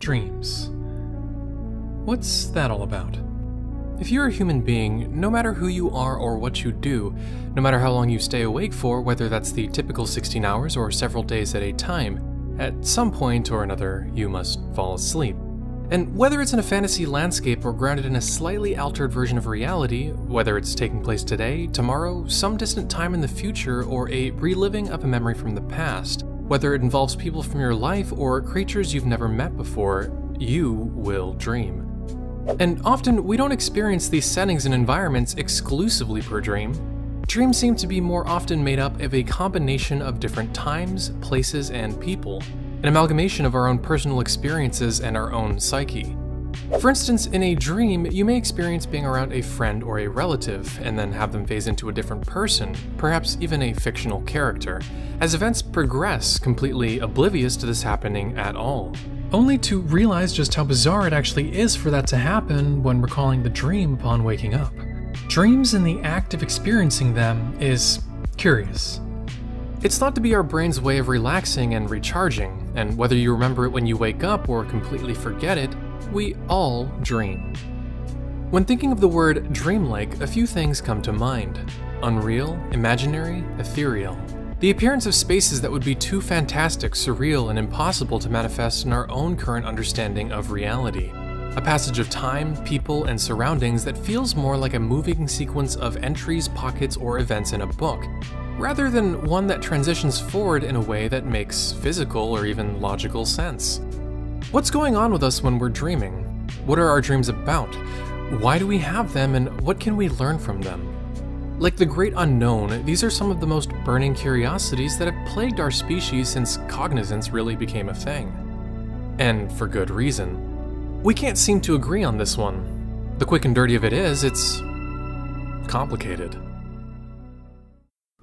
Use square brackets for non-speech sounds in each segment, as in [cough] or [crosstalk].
Dreams. What's that all about? If you're a human being, no matter who you are or what you do, no matter how long you stay awake for, whether that's the typical 16 hours or several days at a time, at some point or another, you must fall asleep. And whether it's in a fantasy landscape or grounded in a slightly altered version of reality, whether it's taking place today, tomorrow, some distant time in the future, or a reliving of a memory from the past, whether it involves people from your life or creatures you've never met before, you will dream. And often, we don't experience these settings and environments exclusively per dream. Dreams seem to be more often made up of a combination of different times, places, and people, an amalgamation of our own personal experiences and our own psyche. For instance, in a dream, you may experience being around a friend or a relative, and then have them phase into a different person, perhaps even a fictional character, as events progress, completely oblivious to this happening at all. Only to realize just how bizarre it actually is for that to happen when recalling the dream upon waking up. Dreams and the act of experiencing them is curious. It's thought to be our brain's way of relaxing and recharging, and whether you remember it when you wake up or completely forget it, we all dream. When thinking of the word dreamlike, a few things come to mind unreal, imaginary, ethereal. The appearance of spaces that would be too fantastic, surreal, and impossible to manifest in our own current understanding of reality. A passage of time, people, and surroundings that feels more like a moving sequence of entries, pockets, or events in a book, rather than one that transitions forward in a way that makes physical or even logical sense. What's going on with us when we're dreaming? What are our dreams about? Why do we have them, and what can we learn from them? Like the great unknown, these are some of the most burning curiosities that have plagued our species since cognizance really became a thing. And for good reason. We can't seem to agree on this one. The quick and dirty of it is, it's complicated.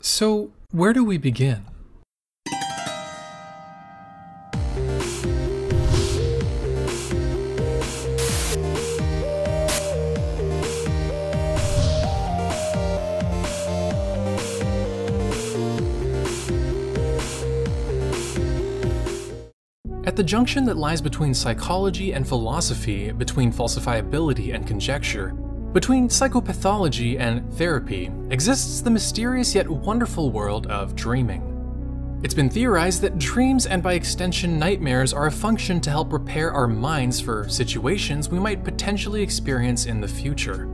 So, where do we begin? The junction that lies between psychology and philosophy, between falsifiability and conjecture, between psychopathology and therapy, exists the mysterious yet wonderful world of dreaming. It's been theorized that dreams and by extension nightmares are a function to help prepare our minds for situations we might potentially experience in the future.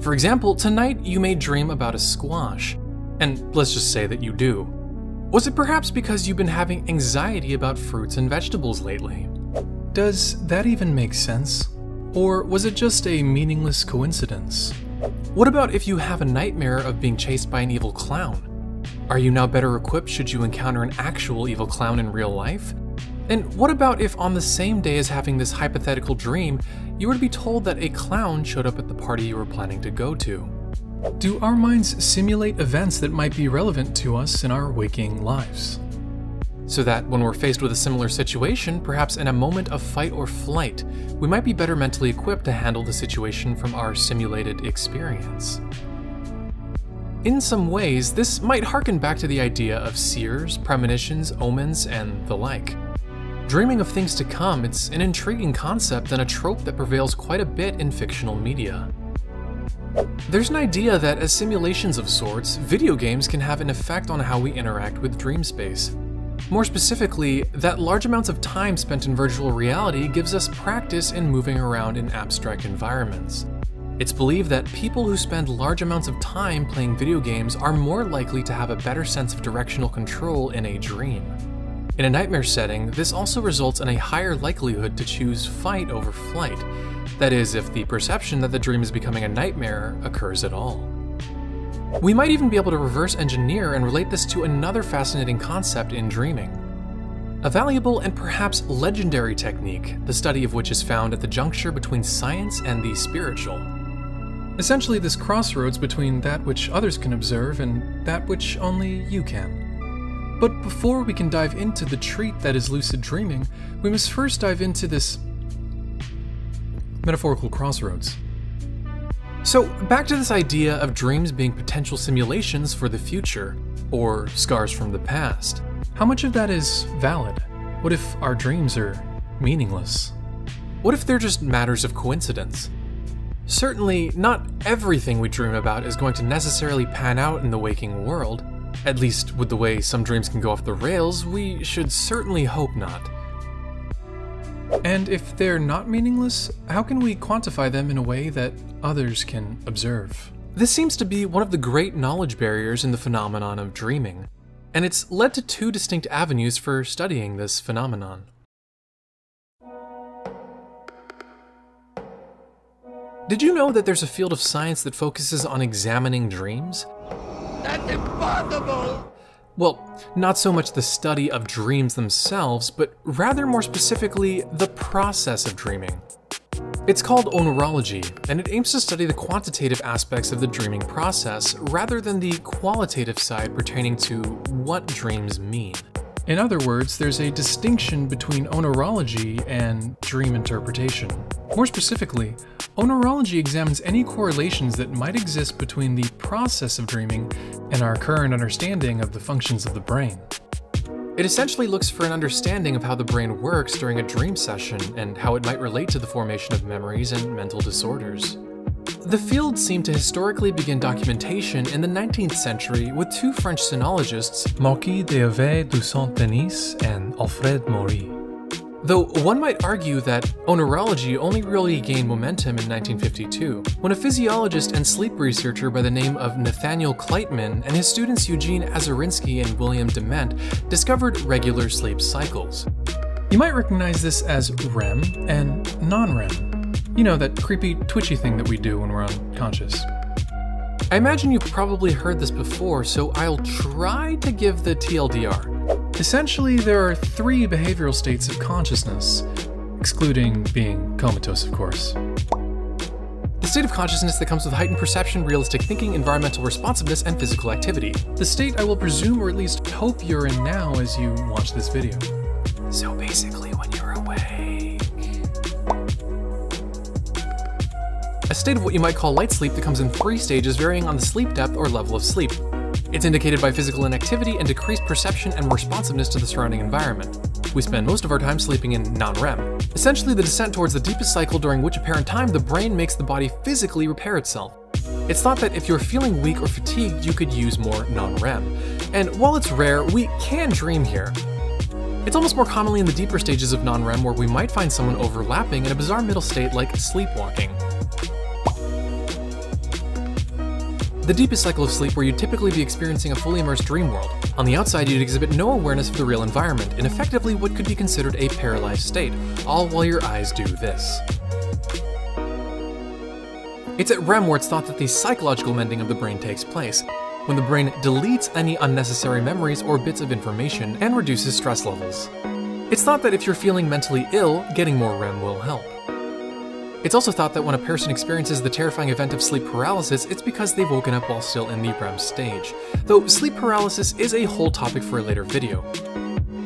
For example, tonight you may dream about a squash, and let's just say that you do. Was it perhaps because you've been having anxiety about fruits and vegetables lately? Does that even make sense? Or was it just a meaningless coincidence? What about if you have a nightmare of being chased by an evil clown? Are you now better equipped should you encounter an actual evil clown in real life? And what about if on the same day as having this hypothetical dream, you were to be told that a clown showed up at the party you were planning to go to? Do our minds simulate events that might be relevant to us in our waking lives? So that when we're faced with a similar situation, perhaps in a moment of fight or flight, we might be better mentally equipped to handle the situation from our simulated experience. In some ways, this might harken back to the idea of seers, premonitions, omens, and the like. Dreaming of things to come, it's an intriguing concept and a trope that prevails quite a bit in fictional media. There's an idea that as simulations of sorts, video games can have an effect on how we interact with dream space. More specifically, that large amounts of time spent in virtual reality gives us practice in moving around in abstract environments. It's believed that people who spend large amounts of time playing video games are more likely to have a better sense of directional control in a dream. In a nightmare setting, this also results in a higher likelihood to choose fight over flight, that is, if the perception that the dream is becoming a nightmare occurs at all. We might even be able to reverse engineer and relate this to another fascinating concept in dreaming. A valuable and perhaps legendary technique, the study of which is found at the juncture between science and the spiritual. Essentially, this crossroads between that which others can observe and that which only you can. But before we can dive into the treat that is lucid dreaming, we must first dive into this metaphorical crossroads. So, back to this idea of dreams being potential simulations for the future, or scars from the past. How much of that is valid? What if our dreams are meaningless? what if they're just matters of coincidence? Certainly, not everything we dream about is going to necessarily pan out in the waking world. At least, with the way some dreams can go off the rails, we should certainly hope not. And if they're not meaningless, how can we quantify them in a way that others can observe? This seems to be one of the great knowledge barriers in the phenomenon of dreaming, and it's led to two distinct avenues for studying this phenomenon. Did you know that there's a field of science that focuses on examining dreams? That's impossible! Well, not so much the study of dreams themselves, but rather more specifically, the process of dreaming. It's called oneirology, and it aims to study the quantitative aspects of the dreaming process rather than the qualitative side pertaining to what dreams mean. In other words, there's a distinction between oneirology and dream interpretation. More specifically, oneirology examines any correlations that might exist between the process of dreaming and our current understanding of the functions of the brain. It essentially looks for an understanding of how the brain works during a dream session and how it might relate to the formation of memories and mental disorders. The field seemed to historically begin documentation in the 19th century with two French sinologists, Marquis d'Hervey de Saint-Denys and Alfred Maury. Though one might argue that oneirology only really gained momentum in 1952, when a physiologist and sleep researcher by the name of Nathaniel Kleitman and his students Eugene Aserinsky and William Dement discovered regular sleep cycles. You might recognize this as REM and non-REM, you know, that creepy, twitchy thing that we do when we're unconscious. I imagine you've probably heard this before, so I'll try to give the TLDR. Essentially, there are three behavioral states of consciousness, excluding being comatose, of course. The state of consciousness that comes with heightened perception, realistic thinking, environmental responsiveness, and physical activity. The state I will presume, or at least hope you're in now as you watch this video. So basically, when you're a state of what you might call light sleep that comes in three stages varying on the sleep depth or level of sleep. It's indicated by physical inactivity and decreased perception and responsiveness to the surrounding environment. We spend most of our time sleeping in non-REM, essentially the descent towards the deepest cycle during which apparent time the brain makes the body physically repair itself. It's thought that if you're feeling weak or fatigued, you could use more non-REM. And while it's rare, we can dream here. It's almost more commonly in the deeper stages of non-REM where we might find someone overlapping in a bizarre middle state like sleepwalking. The deepest cycle of sleep where you'd typically be experiencing a fully immersed dream world. On the outside, you'd exhibit no awareness of the real environment, in effectively what could be considered a paralyzed state, all while your eyes do this. It's at REM where it's thought that the psychological mending of the brain takes place, when the brain deletes any unnecessary memories or bits of information and reduces stress levels. It's thought that if you're feeling mentally ill, getting more REM will help. It's also thought that when a person experiences the terrifying event of sleep paralysis, it's because they've woken up while still in the REM stage, though sleep paralysis is a whole topic for a later video.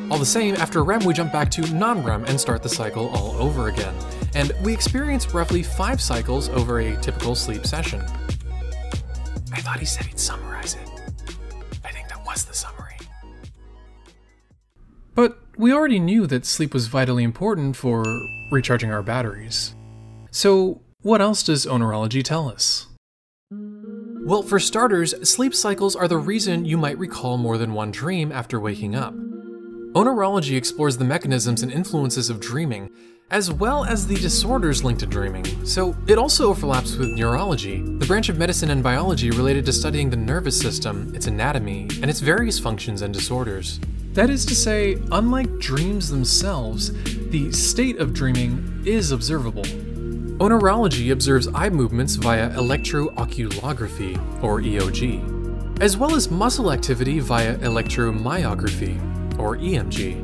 All the same, after REM we jump back to non-REM and start the cycle all over again, and we experience roughly 5 cycles over a typical sleep session. I thought he said he'd summarize it. I think that was the summary. But we already knew that sleep was vitally important for recharging our batteries. So, what else does oneirology tell us? Well, for starters, sleep cycles are the reason you might recall more than one dream after waking up. Oneirology explores the mechanisms and influences of dreaming, as well as the disorders linked to dreaming, so it also overlaps with neurology, the branch of medicine and biology related to studying the nervous system, its anatomy, and its various functions and disorders. That is to say, unlike dreams themselves, the state of dreaming is observable. Oneirology observes eye movements via electrooculography, or EOG, as well as muscle activity via electromyography, or EMG.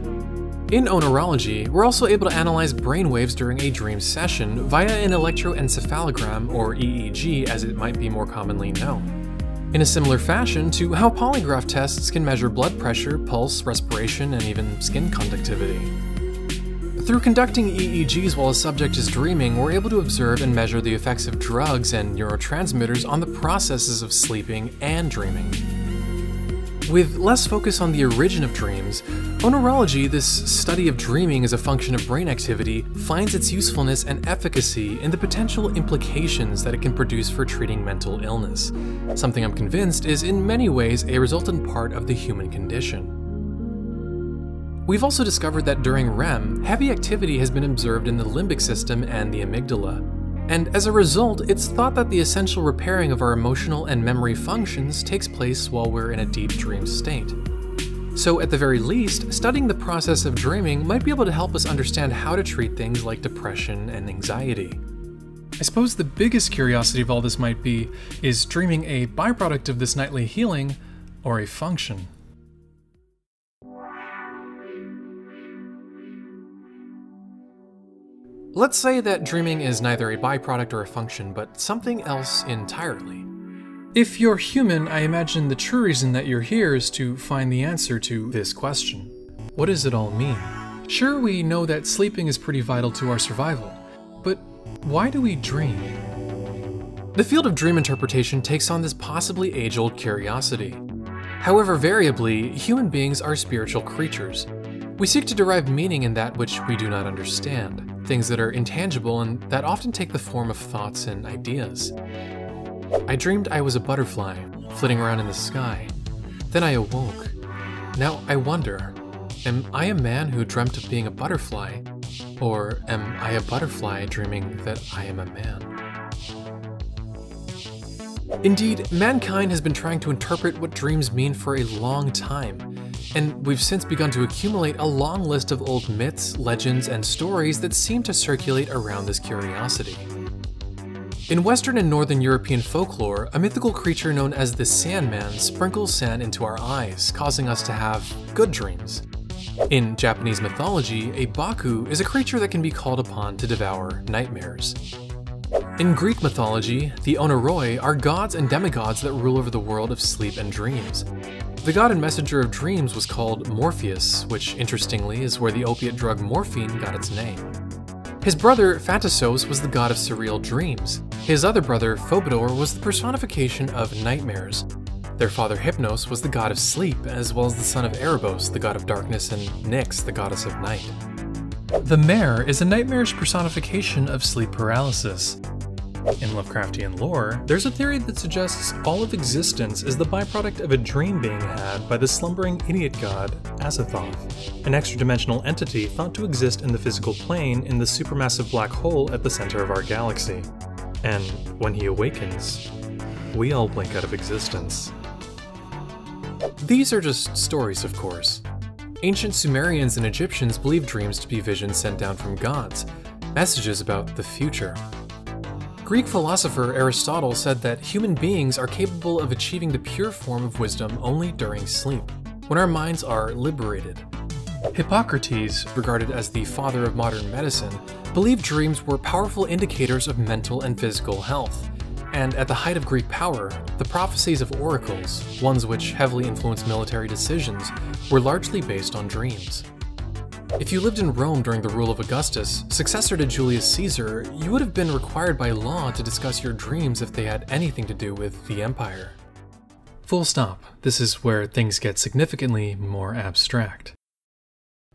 In oneirology, we're also able to analyze brain waves during a dream session via an electroencephalogram, or EEG as it might be more commonly known. In a similar fashion to how polygraph tests can measure blood pressure, pulse, respiration, and even skin conductivity. Through conducting EEGs while a subject is dreaming, we're able to observe and measure the effects of drugs and neurotransmitters on the processes of sleeping and dreaming. With less focus on the origin of dreams, oneirology, this study of dreaming as a function of brain activity, finds its usefulness and efficacy in the potential implications that it can produce for treating mental illness, something I'm convinced is in many ways a resultant part of the human condition. We've also discovered that during REM, heavy activity has been observed in the limbic system and the amygdala, and as a result, it's thought that the essential repairing of our emotional and memory functions takes place while we're in a deep dream state. So, at the very least, studying the process of dreaming might be able to help us understand how to treat things like depression and anxiety. I suppose the biggest curiosity of all this might be is dreaming a byproduct of this nightly healing or a function? Let's say that dreaming is neither a byproduct or a function, but something else entirely. If you're human, I imagine the true reason that you're here is to find the answer to this question. What does it all mean? Sure, we know that sleeping is pretty vital to our survival, but why do we dream? The field of dream interpretation takes on this possibly age old curiosity. However, variably, human beings are spiritual creatures. We seek to derive meaning in that which we do not understand things that are intangible and that often take the form of thoughts and ideas. I dreamed I was a butterfly, flitting around in the sky. Then I awoke. Now I wonder am I a man who dreamt of being a butterfly? Or am I a butterfly dreaming that I am a man? Indeed, mankind has been trying to interpret what dreams mean for a long time, and we've since begun to accumulate a long list of old myths, legends, and stories that seem to circulate around this curiosity. In Western and Northern European folklore, a mythical creature known as the Sandman sprinkles sand into our eyes, causing us to have good dreams. In Japanese mythology, a Baku is a creature that can be called upon to devour nightmares. In Greek mythology, the Oneiroi are gods and demigods that rule over the world of sleep and dreams. The god and messenger of dreams was called Morpheus, which interestingly is where the opiate drug morphine got its name. His brother, Phantasos, was the god of surreal dreams. His other brother, Phobetor, was the personification of nightmares. Their father, Hypnos, was the god of sleep, as well as the son of Erebos, the god of darkness, and Nyx, the goddess of night. The mare is a nightmarish personification of sleep paralysis. In Lovecraftian lore, there's a theory that suggests all of existence is the byproduct of a dream being had by the slumbering idiot god, Azathoth, an extra-dimensional entity thought to exist in the physical plane in the supermassive black hole at the center of our galaxy. And when he awakens, we all blink out of existence. These are just stories, of course. Ancient Sumerians and Egyptians believed dreams to be visions sent down from gods, messages about the future. Greek philosopher Aristotle said that human beings are capable of achieving the pure form of wisdom only during sleep, when our minds are liberated. Hippocrates, regarded as the father of modern medicine, believed dreams were powerful indicators of mental and physical health. And at the height of Greek power, the prophecies of oracles, ones which heavily influenced military decisions, were largely based on dreams. If you lived in Rome during the rule of Augustus, successor to Julius Caesar, you would have been required by law to discuss your dreams if they had anything to do with the empire. Full stop. This is where things get significantly more abstract.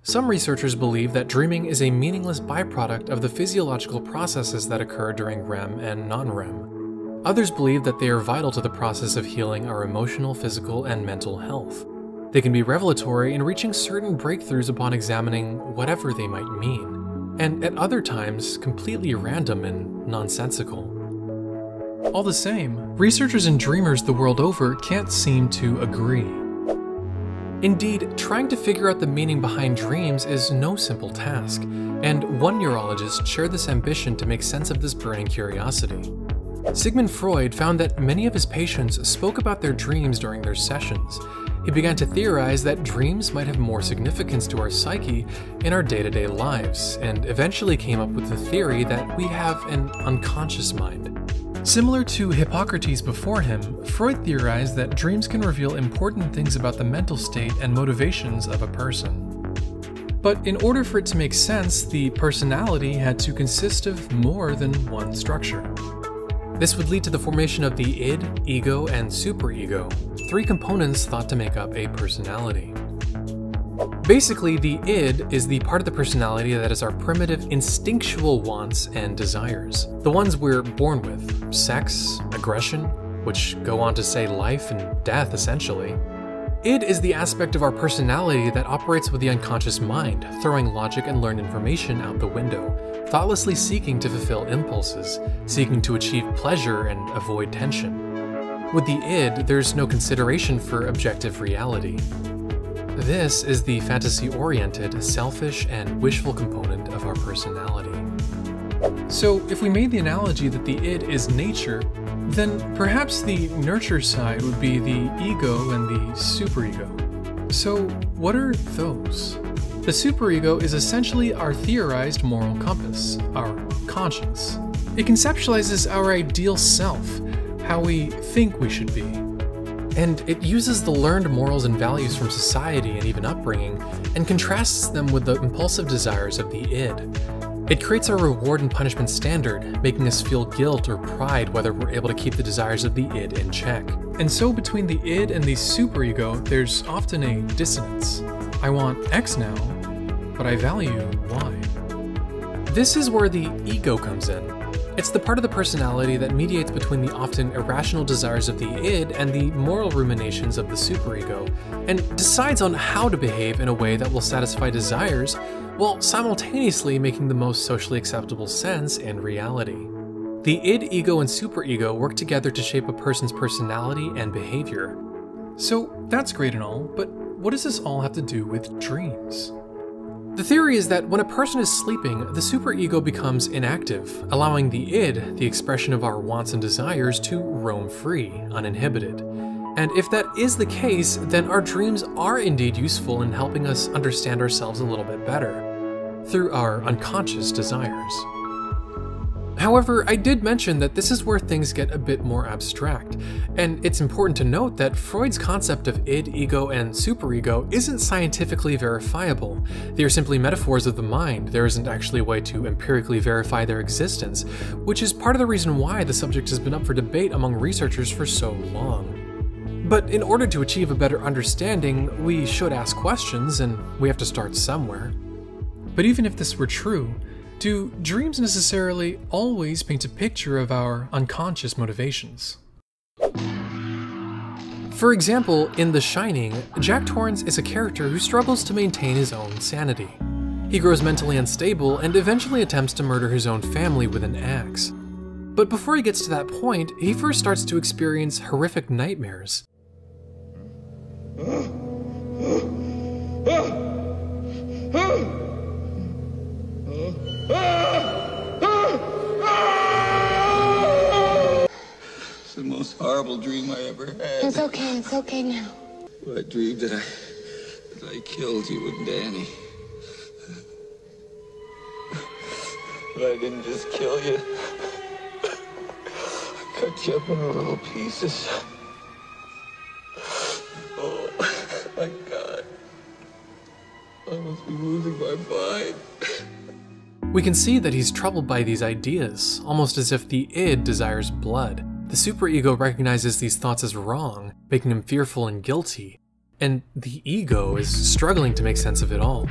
Some researchers believe that dreaming is a meaningless byproduct of the physiological processes that occur during REM and non REM. Others believe that they are vital to the process of healing our emotional, physical, and mental health. They can be revelatory in reaching certain breakthroughs upon examining whatever they might mean, and at other times, completely random and nonsensical. All the same, researchers and dreamers the world over can't seem to agree. Indeed, trying to figure out the meaning behind dreams is no simple task, and one neurologist shared this ambition to make sense of this burning curiosity. Sigmund Freud found that many of his patients spoke about their dreams during their sessions, he began to theorize that dreams might have more significance to our psyche in our day to day lives, and eventually came up with the theory that we have an unconscious mind. Similar to Hippocrates before him, Freud theorized that dreams can reveal important things about the mental state and motivations of a person. But in order for it to make sense, the personality had to consist of more than one structure. This would lead to the formation of the id, ego, and superego, three components thought to make up a personality. Basically, the id is the part of the personality that is our primitive instinctual wants and desires. The ones we're born with sex, aggression, which go on to say life and death essentially. Id is the aspect of our personality that operates with the unconscious mind, throwing logic and learned information out the window, thoughtlessly seeking to fulfill impulses, seeking to achieve pleasure and avoid tension. With the id, there's no consideration for objective reality. This is the fantasy oriented, selfish, and wishful component of our personality. So, if we made the analogy that the id is nature, then perhaps the nurture side would be the ego and the superego. So, what are those? The superego is essentially our theorized moral compass, our conscience. It conceptualizes our ideal self, how we think we should be, and it uses the learned morals and values from society and even upbringing and contrasts them with the impulsive desires of the id. It creates a reward and punishment standard, making us feel guilt or pride whether we're able to keep the desires of the id in check. And so between the id and the superego, there's often a dissonance. I want X now, but I value Y. This is where the ego comes in. It's the part of the personality that mediates between the often irrational desires of the id and the moral ruminations of the superego, and decides on how to behave in a way that will satisfy desires while simultaneously making the most socially acceptable sense in reality. The id, ego, and superego work together to shape a person's personality and behavior. So that's great and all, but what does this all have to do with dreams? The theory is that when a person is sleeping, the superego becomes inactive, allowing the id, the expression of our wants and desires, to roam free, uninhibited. And if that is the case, then our dreams are indeed useful in helping us understand ourselves a little bit better, through our unconscious desires. However, I did mention that this is where things get a bit more abstract, and it's important to note that Freud's concept of id, ego, and superego isn't scientifically verifiable. They are simply metaphors of the mind, there isn't actually a way to empirically verify their existence, which is part of the reason why the subject has been up for debate among researchers for so long. But in order to achieve a better understanding, we should ask questions, and we have to start somewhere. But even if this were true, do dreams necessarily always paint a picture of our unconscious motivations? For example, in The Shining, Jack Torrance is a character who struggles to maintain his own sanity. He grows mentally unstable and eventually attempts to murder his own family with an axe. But before he gets to that point, he first starts to experience horrific nightmares. It's the most horrible dream I ever had. It's okay. It's okay now. I dreamed that I that I killed you and Danny. But I didn't just kill you. I cut you up into little pieces. I must be losing my mind. We can see that he's troubled by these ideas, almost as if the id desires blood. The superego recognizes these thoughts as wrong, making him fearful and guilty, and the ego is struggling to make sense of it all.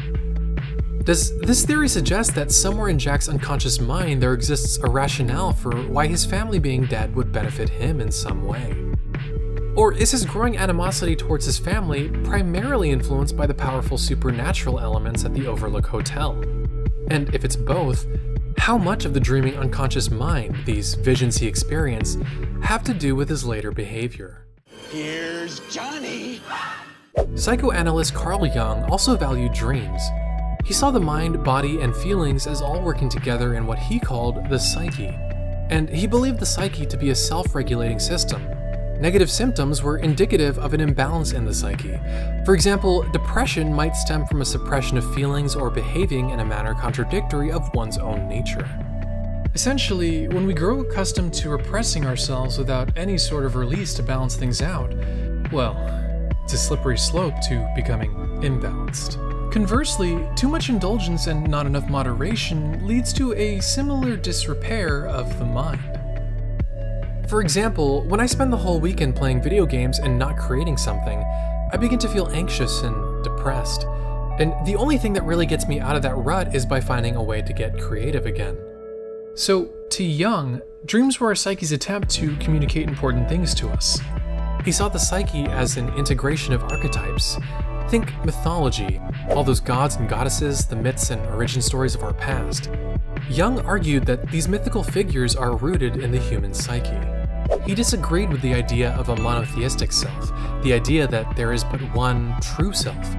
Does this theory suggest that somewhere in Jack's unconscious mind there exists a rationale for why his family being dead would benefit him in some way? Or is his growing animosity towards his family primarily influenced by the powerful supernatural elements at the Overlook Hotel? And if it's both, how much of the dreaming unconscious mind, these visions he experienced, have to do with his later behavior? Here's Johnny. Psychoanalyst Carl Jung also valued dreams. He saw the mind, body, and feelings as all working together in what he called the psyche. And he believed the psyche to be a self regulating system, Negative symptoms were indicative of an imbalance in the psyche. For example, depression might stem from a suppression of feelings or behaving in a manner contradictory of one's own nature. Essentially, when we grow accustomed to repressing ourselves without any sort of release to balance things out, well, it's a slippery slope to becoming imbalanced. Conversely, too much indulgence and not enough moderation leads to a similar disrepair of the mind. For example, when I spend the whole weekend playing video games and not creating something, I begin to feel anxious and depressed. And the only thing that really gets me out of that rut is by finding a way to get creative again. So, to Jung, dreams were our psyche's attempt to communicate important things to us. He saw the psyche as an integration of archetypes. Think mythology, all those gods and goddesses, the myths and origin stories of our past. Jung argued that these mythical figures are rooted in the human psyche. He disagreed with the idea of a monotheistic self, the idea that there is but one true self.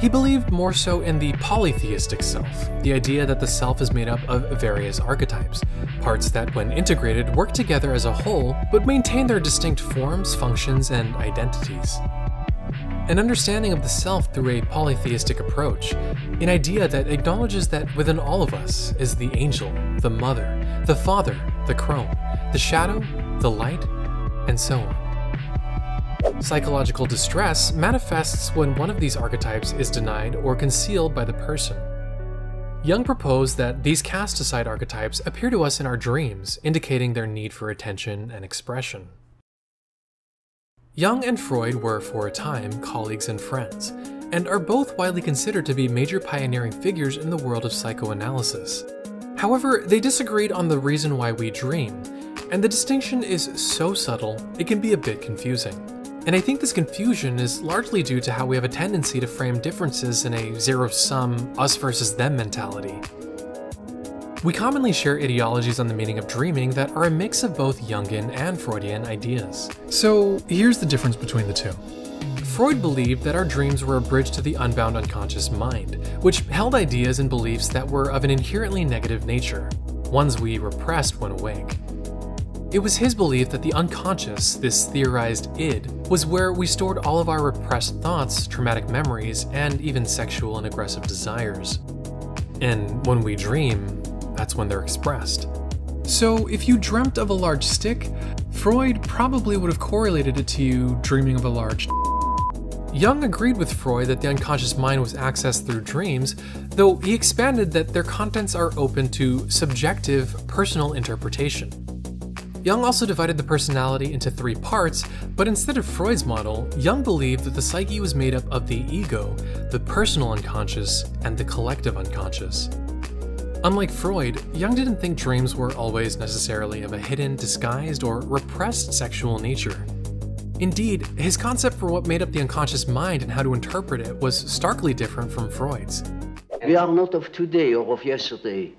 He believed more so in the polytheistic self, the idea that the self is made up of various archetypes, parts that, when integrated, work together as a whole but maintain their distinct forms, functions, and identities. An understanding of the self through a polytheistic approach, an idea that acknowledges that within all of us is the angel, the mother, the father, the crone, the shadow, the light, and so on. Psychological distress manifests when one of these archetypes is denied or concealed by the person. Jung proposed that these cast aside archetypes appear to us in our dreams, indicating their need for attention and expression. Jung and Freud were, for a time, colleagues and friends, and are both widely considered to be major pioneering figures in the world of psychoanalysis. However, they disagreed on the reason why we dream, and the distinction is so subtle it can be a bit confusing. And I think this confusion is largely due to how we have a tendency to frame differences in a zero sum, us versus them mentality. We commonly share ideologies on the meaning of dreaming that are a mix of both Jungian and Freudian ideas. So here's the difference between the two. Freud believed that our dreams were a bridge to the unbound unconscious mind, which held ideas and beliefs that were of an inherently negative nature, ones we repressed when awake. It was his belief that the unconscious, this theorized id, was where we stored all of our repressed thoughts, traumatic memories, and even sexual and aggressive desires. And when we dream, that's when they're expressed. So if you dreamt of a large stick, Freud probably would have correlated it to you dreaming of a large Jung agreed with Freud that the unconscious mind was accessed through dreams, though he expanded that their contents are open to subjective, personal interpretation. Jung also divided the personality into three parts, but instead of Freud's model, Jung believed that the psyche was made up of the ego, the personal unconscious, and the collective unconscious. Unlike Freud, Jung didn't think dreams were always necessarily of a hidden, disguised, or repressed sexual nature. Indeed, his concept for what made up the unconscious mind and how to interpret it was starkly different from Freud's. We are not of today or of yesterday.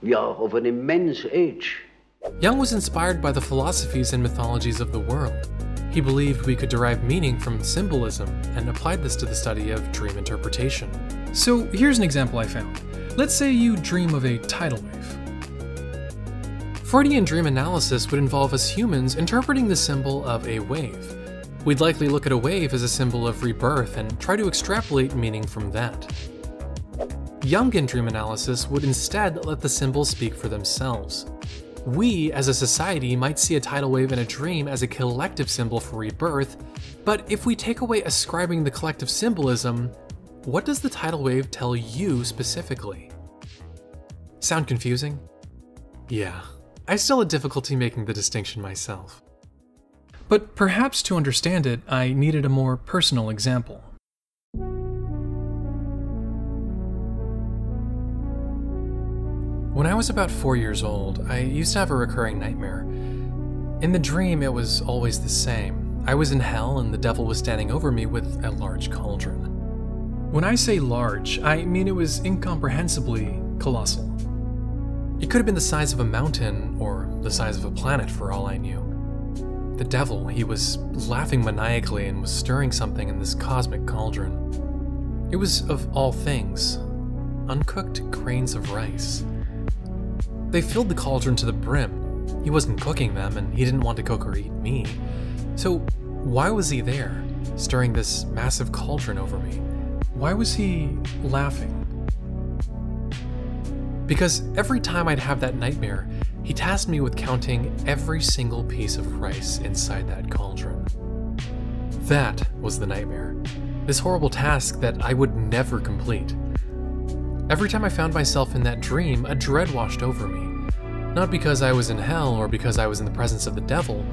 We are of an immense age. Jung was inspired by the philosophies and mythologies of the world. He believed we could derive meaning from symbolism and applied this to the study of dream interpretation. So here's an example I found. Let's say you dream of a tidal wave. Freudian dream analysis would involve us humans interpreting the symbol of a wave. We'd likely look at a wave as a symbol of rebirth and try to extrapolate meaning from that. Jungian dream analysis would instead let the symbols speak for themselves. We, as a society, might see a tidal wave in a dream as a collective symbol for rebirth, but if we take away ascribing the collective symbolism, what does the tidal wave tell you specifically? Sound confusing? Yeah, I still had difficulty making the distinction myself. But perhaps to understand it, I needed a more personal example. When I was about four years old, I used to have a recurring nightmare. In the dream, it was always the same. I was in hell and the devil was standing over me with a large cauldron. When I say large, I mean it was incomprehensibly colossal. It could have been the size of a mountain or the size of a planet for all I knew. The devil, he was laughing maniacally and was stirring something in this cosmic cauldron. It was of all things, uncooked grains of rice. They filled the cauldron to the brim. He wasn't cooking them, and he didn't want to cook or eat me. So, why was he there, stirring this massive cauldron over me? Why was he laughing? Because every time I'd have that nightmare, he tasked me with counting every single piece of rice inside that cauldron. That was the nightmare. This horrible task that I would never complete. Every time I found myself in that dream, a dread washed over me. not because I was in hell or because I was in the presence of the devil.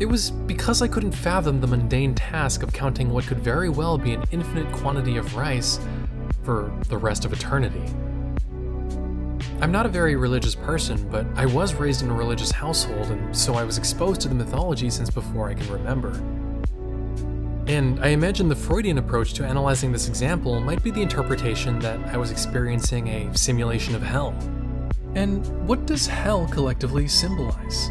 It was because I couldn't fathom the mundane task of counting what could very well be an infinite quantity of rice for the rest of eternity. I'm not a very religious person, but I was raised in a religious household, and so I was exposed to the mythology since before I can remember. And I imagine the Freudian approach to analyzing this example might be the interpretation that I was experiencing a simulation of hell. And what does hell collectively symbolize?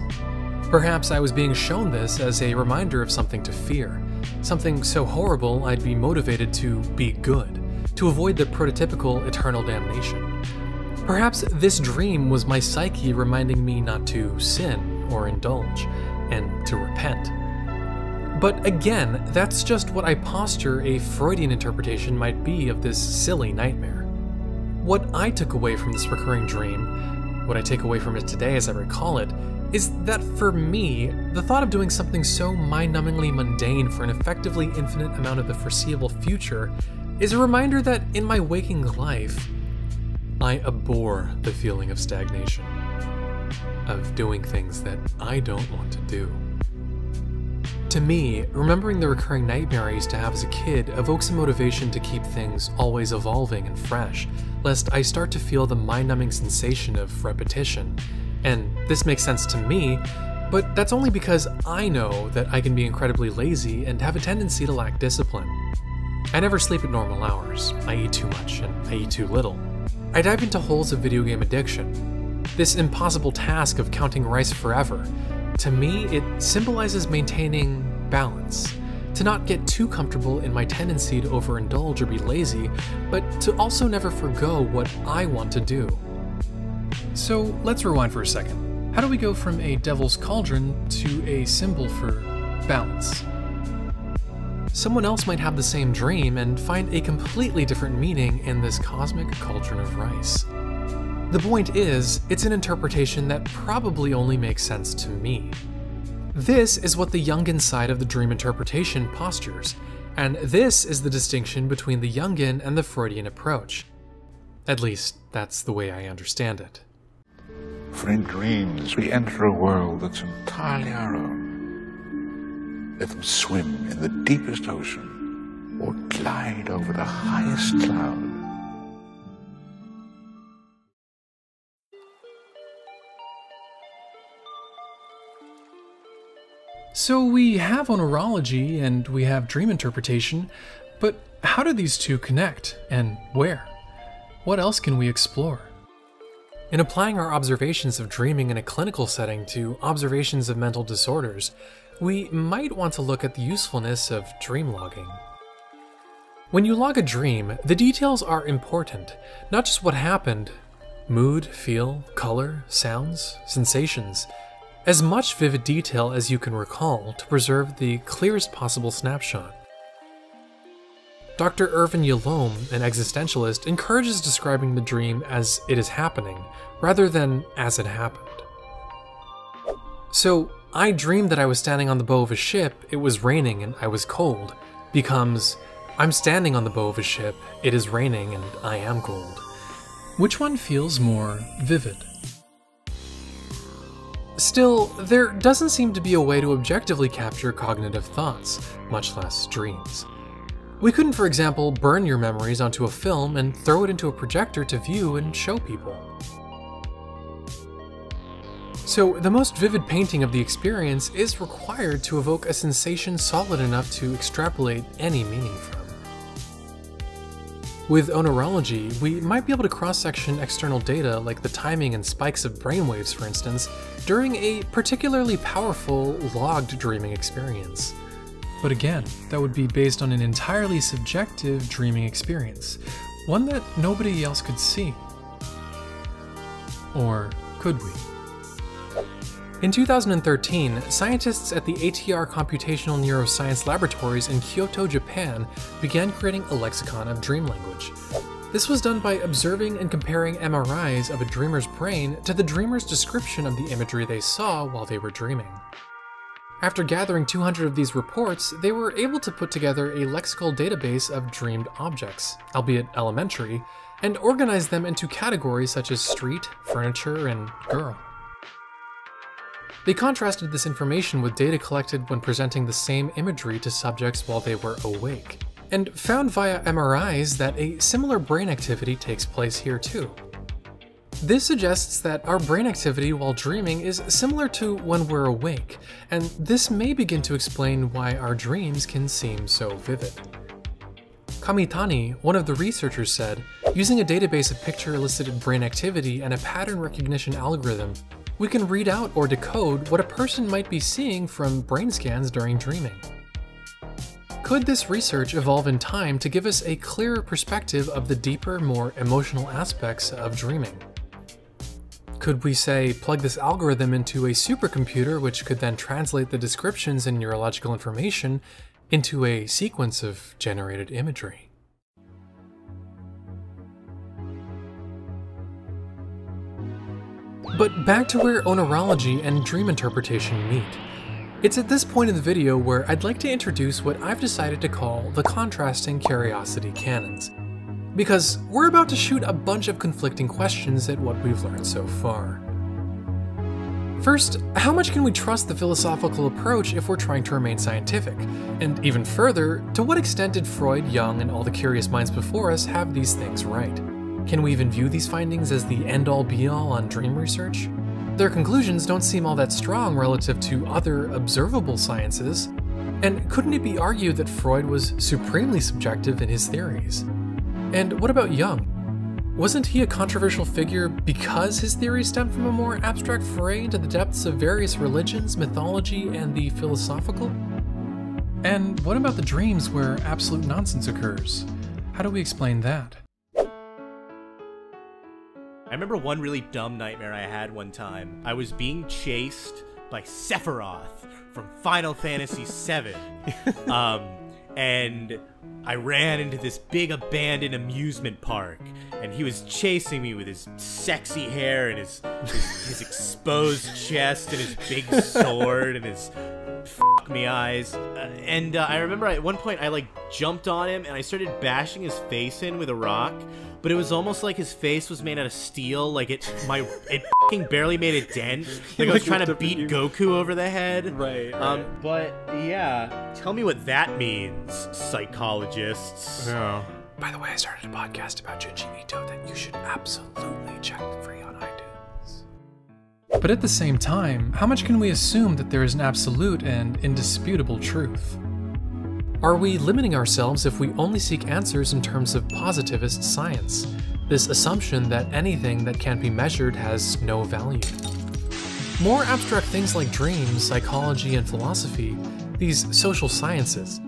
Perhaps I was being shown this as a reminder of something to fear, something so horrible I'd be motivated to be good, to avoid the prototypical eternal damnation. Perhaps this dream was my psyche reminding me not to sin or indulge, and to repent. But again, that's just what I posture a Freudian interpretation might be of this silly nightmare. What I took away from this recurring dream, what I take away from it today as I recall it, is that for me, the thought of doing something so mind numbingly mundane for an effectively infinite amount of the foreseeable future is a reminder that in my waking life, I abhor the feeling of stagnation, of doing things that I don't want to do. To me, remembering the recurring nightmare I used to have as a kid evokes a motivation to keep things always evolving and fresh, lest I start to feel the mind numbing sensation of repetition. And this makes sense to me, but that's only because I know that I can be incredibly lazy and have a tendency to lack discipline. I never sleep at normal hours, I eat too much, and I eat too little. I dive into holes of video game addiction. This impossible task of counting rice forever. To me, it symbolizes maintaining balance. To not get too comfortable in my tendency to overindulge or be lazy, but to also never forego what I want to do. So let's rewind for a second. How do we go from a devil's cauldron to a symbol for balance? someone else might have the same dream and find a completely different meaning in this cosmic cauldron of rice. The point is, it's an interpretation that probably only makes sense to me. This is what the Jungian side of the dream interpretation postures, and this is the distinction between the Jungian and the Freudian approach. At least, that's the way I understand it. For in dreams, we enter a world that's entirely our own let them swim in the deepest ocean or glide over the highest cloud. So we have oneirology and we have dream interpretation, but how do these two connect and where? What else can we explore? In applying our observations of dreaming in a clinical setting to observations of mental disorders, we might want to look at the usefulness of dream logging. When you log a dream, the details are important, not just what happened mood, feel, color, sounds, sensations as much vivid detail as you can recall to preserve the clearest possible snapshot. Dr. Irvin Yalom, an existentialist, encourages describing the dream as it is happening, rather than as it happened. So, I dreamed that I was standing on the bow of a ship, it was raining and I was cold, becomes I'm standing on the bow of a ship, it is raining and I am cold. Which one feels more vivid? Still, there doesn't seem to be a way to objectively capture cognitive thoughts, much less dreams. We couldn't, for example, burn your memories onto a film and throw it into a projector to view and show people. So, the most vivid painting of the experience is required to evoke a sensation solid enough to extrapolate any meaning from. With oneirology, we might be able to cross-section external data like the timing and spikes of brainwaves, for instance, during a particularly powerful logged dreaming experience. But again, that would be based on an entirely subjective dreaming experience, one that nobody else could see. Or could we? In 2013, scientists at the ATR Computational Neuroscience Laboratories in Kyoto, Japan began creating a lexicon of dream language. This was done by observing and comparing MRIs of a dreamer's brain to the dreamer's description of the imagery they saw while they were dreaming. After gathering 200 of these reports, they were able to put together a lexical database of dreamed objects, albeit elementary, and organize them into categories such as street, furniture, and girl. They contrasted this information with data collected when presenting the same imagery to subjects while they were awake, and found via MRIs that a similar brain activity takes place here too. This suggests that our brain activity while dreaming is similar to when we're awake, and this may begin to explain why our dreams can seem so vivid. Kamitani, one of the researchers, said using a database of picture elicited brain activity and a pattern recognition algorithm, we can read out or decode what a person might be seeing from brain scans during dreaming. Could this research evolve in time to give us a clearer perspective of the deeper, more emotional aspects of dreaming? Could we say plug this algorithm into a supercomputer which could then translate the descriptions and neurological information into a sequence of generated imagery? But back to where oneirology and dream interpretation meet. It's at this point in the video where I'd like to introduce what I've decided to call the contrasting curiosity canons because we're about to shoot a bunch of conflicting questions at what we've learned so far. First, how much can we trust the philosophical approach if we're trying to remain scientific? And even further, to what extent did Freud, Jung, and all the curious minds before us have these things right? Can we even view these findings as the end all be all on dream research? Their conclusions don't seem all that strong relative to other observable sciences, and couldn't it be argued that Freud was supremely subjective in his theories? And what about Jung? Wasn't he a controversial figure because his theories stemmed from a more abstract foray into the depths of various religions, mythology, and the philosophical? And what about the dreams where absolute nonsense occurs? How do we explain that? I remember one really dumb nightmare I had one time. I was being chased by Sephiroth from Final Fantasy [laughs] VII. um, and I ran into this big abandoned amusement park, and he was chasing me with his sexy hair and his his, his exposed [laughs] chest and his big sword and his fuck me eyes. Uh, and uh, I remember at one point I like jumped on him and I started bashing his face in with a rock, but it was almost like his face was made out of steel. Like it, my it fucking barely made a dent. [laughs] Like I was trying to beat Goku over the head. Right. Um, but yeah, tell me what that means, psychologists. Yeah. By the way, I started a podcast about Junji Ito that you should absolutely check free on iTunes. But at the same time, how much can we assume that there is an absolute and indisputable truth? Are we limiting ourselves if we only seek answers in terms of positivist science? This assumption that anything that can't be measured has no value. More abstract things like dreams, psychology, and philosophy, these social sciences,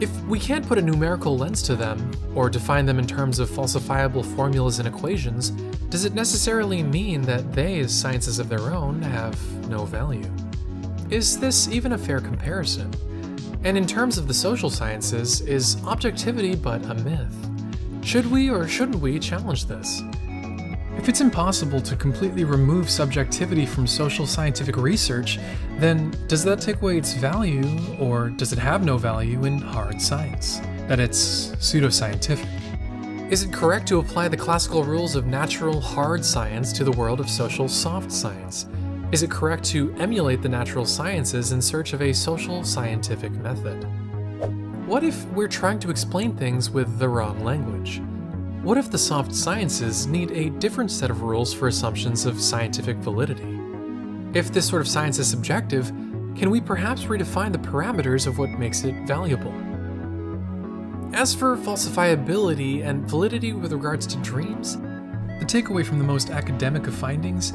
if we can't put a numerical lens to them, or define them in terms of falsifiable formulas and equations, does it necessarily mean that they, as sciences of their own, have no value? Is this even a fair comparison? And in terms of the social sciences, is objectivity but a myth? Should we or shouldn't we challenge this? If it's impossible to completely remove subjectivity from social scientific research, then does that take away its value, or does it have no value in hard science? That it's pseudoscientific? Is it correct to apply the classical rules of natural hard science to the world of social soft science? Is it correct to emulate the natural sciences in search of a social scientific method? What if we're trying to explain things with the wrong language? What if the soft sciences need a different set of rules for assumptions of scientific validity? If this sort of science is subjective, can we perhaps redefine the parameters of what makes it valuable? As for falsifiability and validity with regards to dreams, the takeaway from the most academic of findings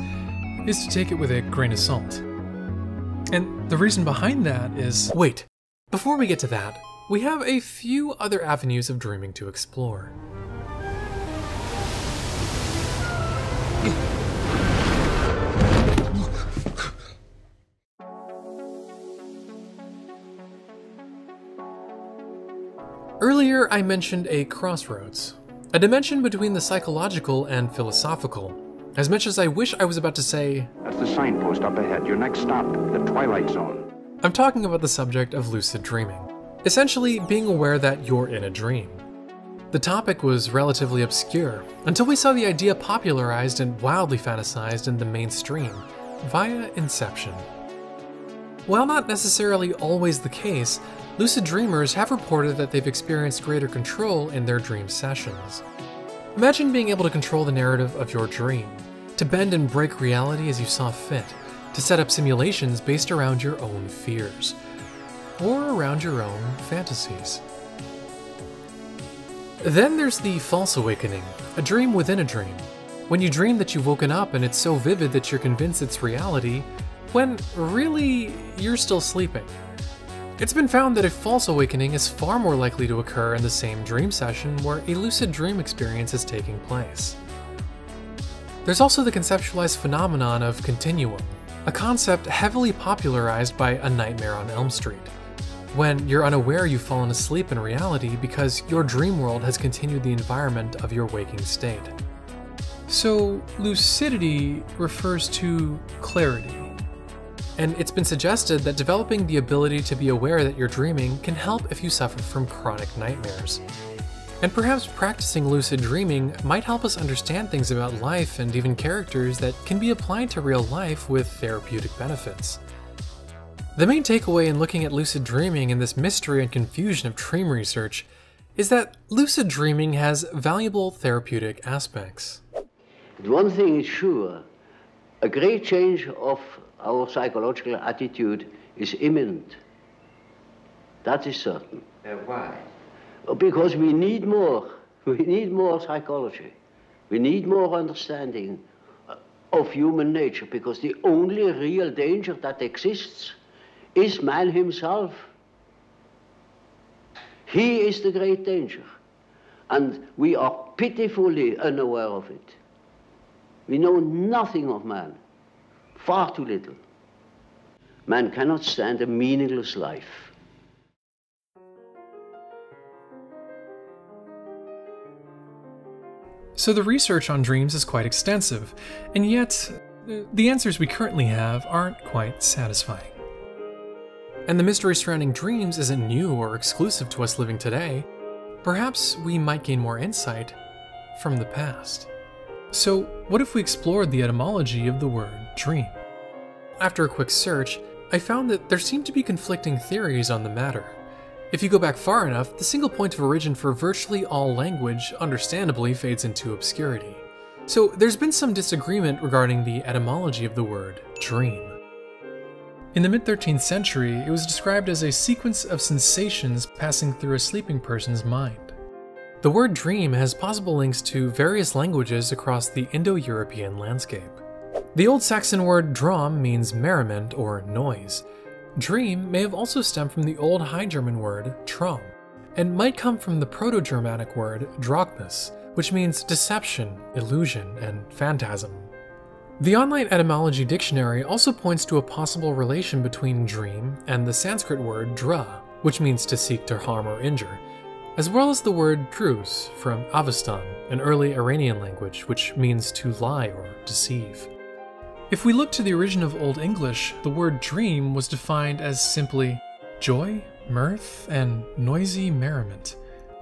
is to take it with a grain of salt. And the reason behind that is wait, before we get to that, we have a few other avenues of dreaming to explore. Earlier, I mentioned a crossroads, a dimension between the psychological and philosophical. As much as I wish I was about to say, That's the signpost up ahead. Your next stop, the Twilight Zone. I'm talking about the subject of lucid dreaming, essentially being aware that you're in a dream. The topic was relatively obscure until we saw the idea popularized and wildly fantasized in the mainstream via Inception. While not necessarily always the case, lucid dreamers have reported that they've experienced greater control in their dream sessions. Imagine being able to control the narrative of your dream, to bend and break reality as you saw fit, to set up simulations based around your own fears, or around your own fantasies. Then there's the false awakening, a dream within a dream. When you dream that you've woken up and it's so vivid that you're convinced it's reality, when really you're still sleeping. It's been found that a false awakening is far more likely to occur in the same dream session where a lucid dream experience is taking place. There's also the conceptualized phenomenon of continuum, a concept heavily popularized by A Nightmare on Elm Street. When you're unaware you've fallen asleep in reality because your dream world has continued the environment of your waking state. So, lucidity refers to clarity and it's been suggested that developing the ability to be aware that you're dreaming can help if you suffer from chronic nightmares. And perhaps practicing lucid dreaming might help us understand things about life and even characters that can be applied to real life with therapeutic benefits. The main takeaway in looking at lucid dreaming and this mystery and confusion of dream research is that lucid dreaming has valuable therapeutic aspects. One thing is sure a great change of our psychological attitude is imminent. That is certain. Uh, why? Because we need more. [laughs] We need more psychology. We need more understanding uh, of human nature because the only real danger that exists is man himself. He is the great danger. And we are pitifully unaware of it. We know nothing of man. Far too little. Man cannot stand a meaningless life. So the research on dreams is quite extensive, and yet uh, the answers we currently have aren't quite satisfying. And the mystery surrounding dreams isn't new or exclusive to us living today. Perhaps we might gain more insight from the past. So, what if we explored the etymology of the word dream? After a quick search, I found that there seemed to be conflicting theories on the matter. If you go back far enough, the single point of origin for virtually all language understandably fades into obscurity. So there's been some disagreement regarding the etymology of the word dream. In the mid 13th century, it was described as a sequence of sensations passing through a sleeping person's mind. The word dream has possible links to various languages across the Indo European landscape. The Old Saxon word drom means merriment or noise. Dream may have also stemmed from the Old High German word traum, and might come from the Proto Germanic word drogmus, which means deception, illusion, and phantasm. The online etymology dictionary also points to a possible relation between dream and the Sanskrit word dra, which means to seek to harm or injure, as well as the word drus from Avestan, an early Iranian language which means to lie or deceive. If we look to the origin of Old English, the word dream was defined as simply joy, mirth, and noisy merriment,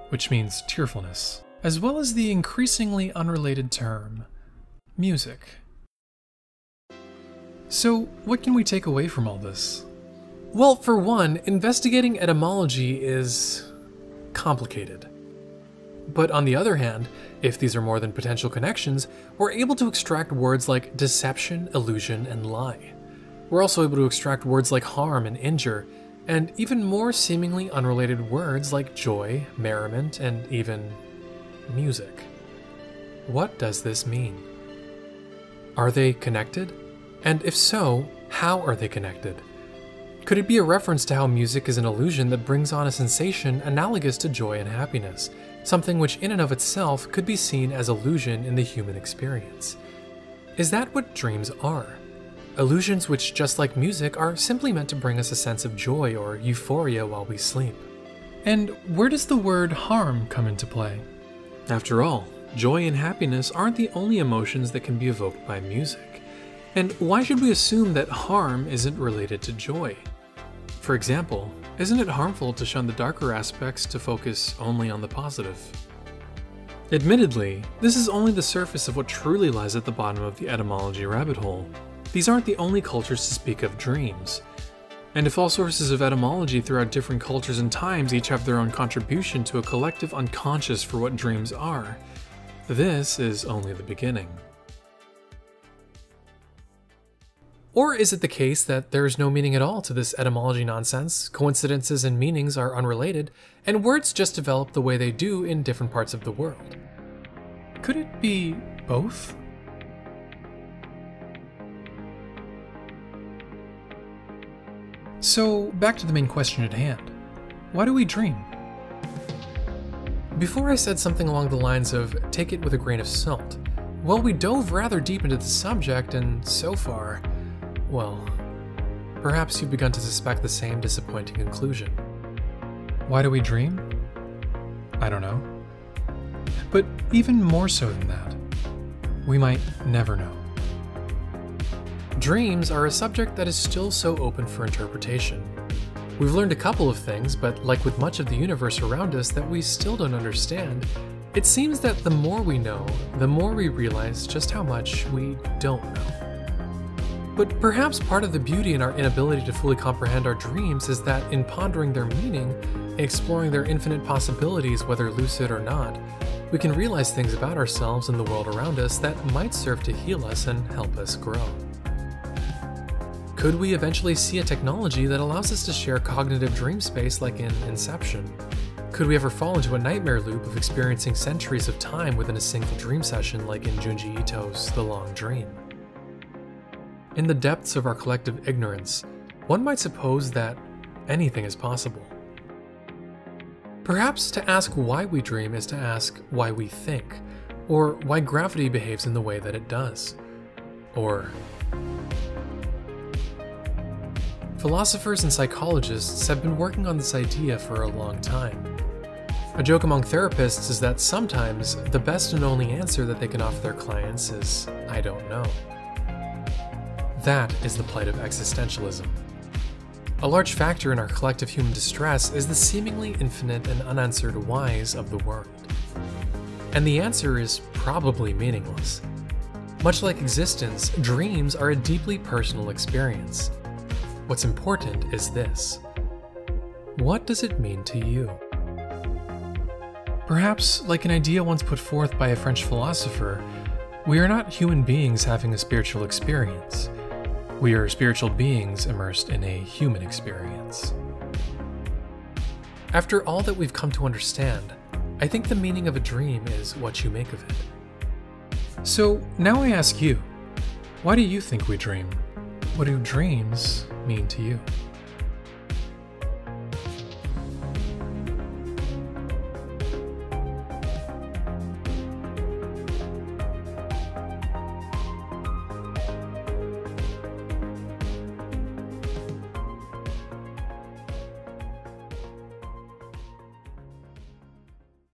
which means tearfulness, as well as the increasingly unrelated term music. So, what can we take away from all this? Well, for one, investigating etymology is complicated. But on the other hand, if these are more than potential connections, we're able to extract words like deception, illusion, and lie. We're also able to extract words like harm and injure, and even more seemingly unrelated words like joy, merriment, and even music. What does this mean? Are they connected? And if so, how are they connected? Could it be a reference to how music is an illusion that brings on a sensation analogous to joy and happiness, something which in and of itself could be seen as illusion in the human experience? Is that what dreams are? Illusions which, just like music, are simply meant to bring us a sense of joy or euphoria while we sleep. And where does the word harm come into play? After all, joy and happiness aren't the only emotions that can be evoked by music. And why should we assume that harm isn't related to joy? For example, isn't it harmful to shun the darker aspects to focus only on the positive? Admittedly, this is only the surface of what truly lies at the bottom of the etymology rabbit hole. These aren't the only cultures to speak of dreams. And if all sources of etymology throughout different cultures and times each have their own contribution to a collective unconscious for what dreams are, this is only the beginning. Or is it the case that there is no meaning at all to this etymology nonsense, coincidences and meanings are unrelated, and words just develop the way they do in different parts of the world? Could it be both? So, back to the main question at hand. Why do we dream? Before I said something along the lines of take it with a grain of salt, well, we dove rather deep into the subject, and so far, well, perhaps you've begun to suspect the same disappointing conclusion. Why do we dream? I don't know. But even more so than that, we might never know. Dreams are a subject that is still so open for interpretation. We've learned a couple of things, but like with much of the universe around us that we still don't understand, it seems that the more we know, the more we realize just how much we don't know. But perhaps part of the beauty in our inability to fully comprehend our dreams is that in pondering their meaning, exploring their infinite possibilities, whether lucid or not, we can realize things about ourselves and the world around us that might serve to heal us and help us grow. Could we eventually see a technology that allows us to share cognitive dream space like in Inception? Could we ever fall into a nightmare loop of experiencing centuries of time within a single dream session like in Junji Ito's The Long Dream? In the depths of our collective ignorance, one might suppose that anything is possible. Perhaps to ask why we dream is to ask why we think, or why gravity behaves in the way that it does, or Philosophers and psychologists have been working on this idea for a long time. A joke among therapists is that sometimes the best and only answer that they can offer their clients is, I don't know. That is the plight of existentialism. A large factor in our collective human distress is the seemingly infinite and unanswered whys of the world. And the answer is probably meaningless. Much like existence, dreams are a deeply personal experience, What's important is this. What does it mean to you? Perhaps, like an idea once put forth by a French philosopher, we are not human beings having a spiritual experience. We are spiritual beings immersed in a human experience. After all that we've come to understand, I think the meaning of a dream is what you make of it. So now I ask you, why do you think we dream? What do dreams mean to you?